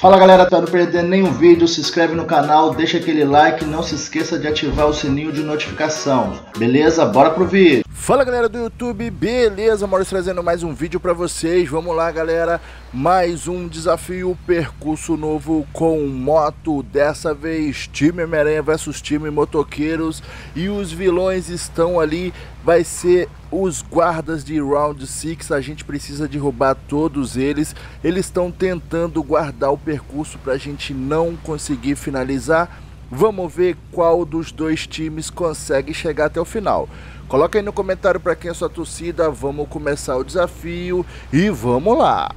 Fala galera, para não perder nenhum vídeo, se inscreve no canal, deixa aquele like, não se esqueça de ativar o sininho de notificação. Beleza? Bora pro vídeo. Fala galera do YouTube, beleza? Maurício trazendo mais um vídeo para vocês. Vamos lá galera, mais um desafio, percurso novo com moto. Dessa vez time Homem-Aranha versus time Motoqueiros e os vilões estão ali. Vai ser os guardas de Round 6, a gente precisa derrubar todos eles. Eles estão tentando guardar o percurso para a gente não conseguir finalizar. Vamos ver qual dos dois times consegue chegar até o final. Coloca aí no comentário para quem é sua torcida, vamos começar o desafio e vamos lá!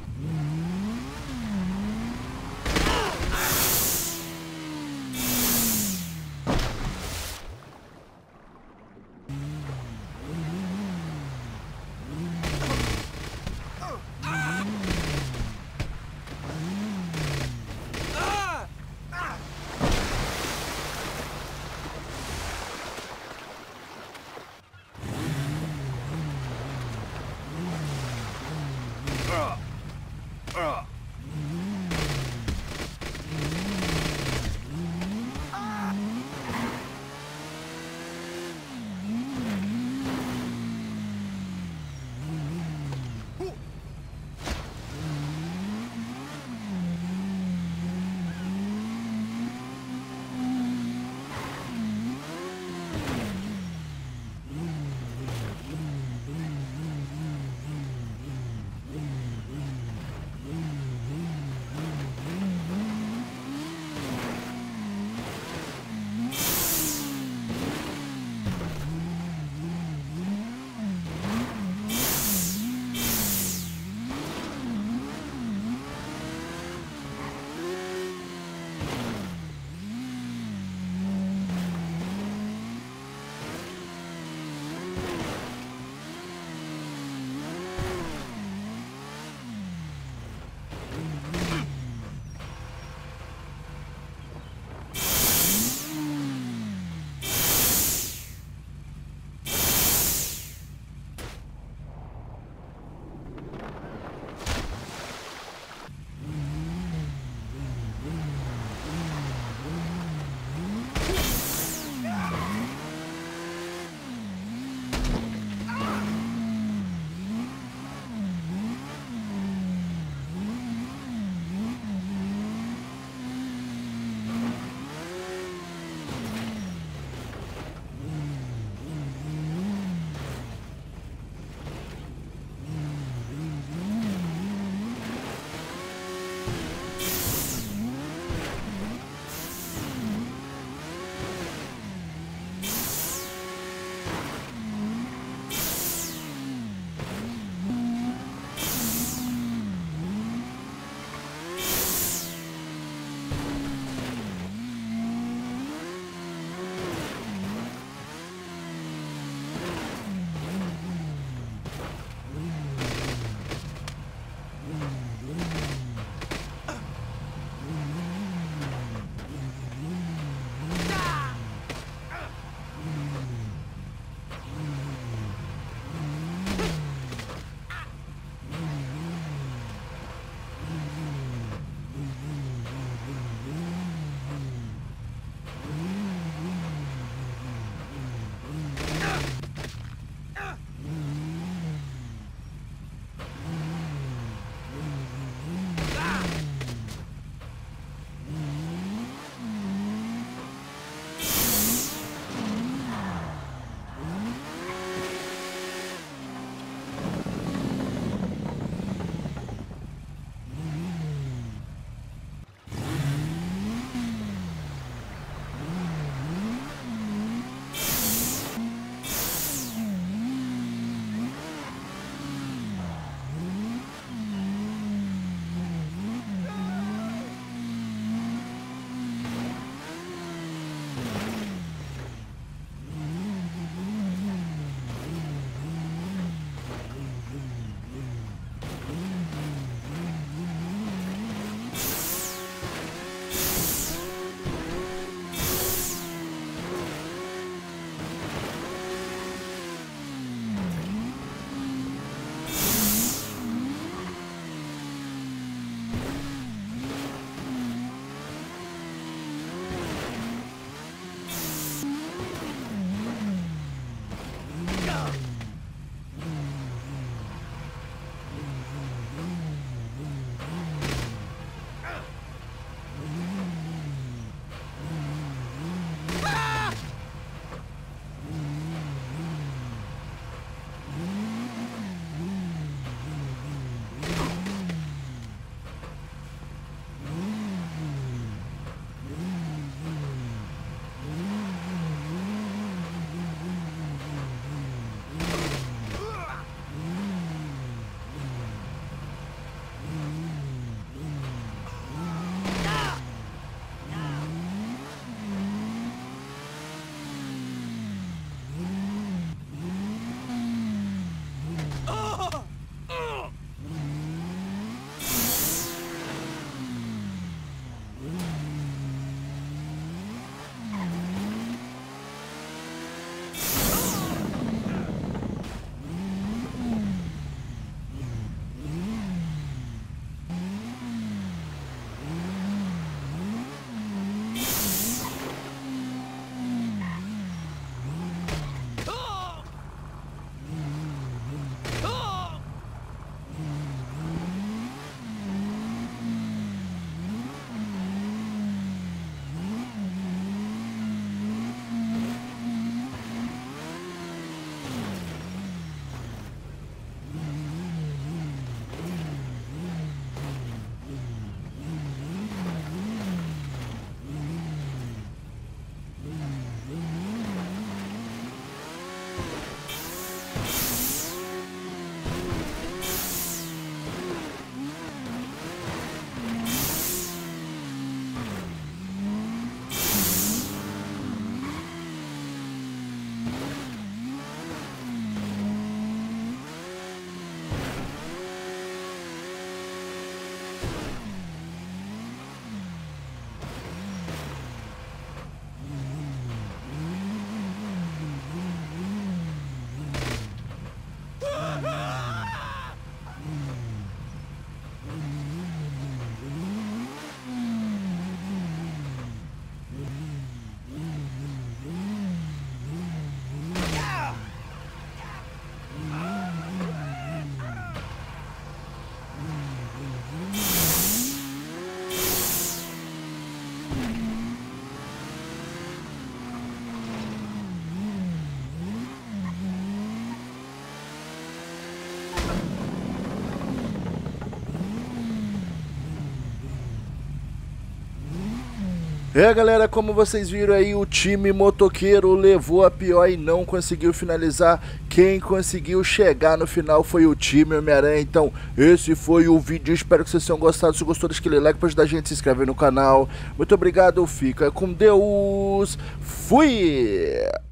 É galera, como vocês viram aí, o time motoqueiro levou a pior e não conseguiu finalizar. Quem conseguiu chegar no final foi o time Homem-Aranha. Então, esse foi o vídeo. Espero que vocês tenham gostado. Se gostou, deixa aquele like para ajudar a gente a se inscrever no canal. Muito obrigado, fica com Deus. Fui!